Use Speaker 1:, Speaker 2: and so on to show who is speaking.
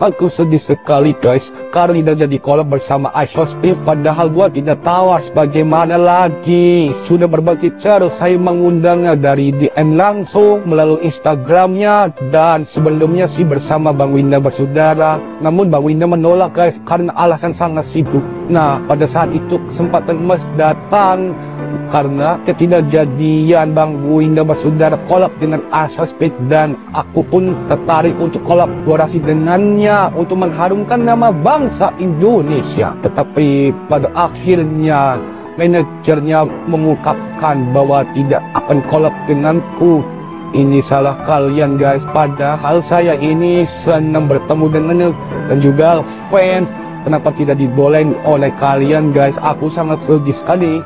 Speaker 1: Aku sedih sekali guys. Tidak jadi kolab bersama Steve. Padahal gua tidak tahu harus bagaimana lagi. Sudah berbagai cara saya mengundangnya dari DM langsung Melalui Instagramnya. Dan sebelumnya sih bersama Bang Winda bersaudara. Namun Bang Winda menolak guys Karena alasan sangat sibuk. Nah pada saat itu kesempatan emas datang karena ketidakjadian Bang Winda bersaudara kolab dengan Speed dan aku pun tertarik untuk kolaborasi dengannya untuk mengharumkan nama bangsa Indonesia. Tetapi pada akhirnya manajernya mengungkapkan bahwa tidak akan kolab denganku. Ini salah kalian guys, padahal saya ini senang bertemu dengannya dan juga fans. Kenapa tidak dibolehin oleh kalian guys? Aku sangat sedih sekali.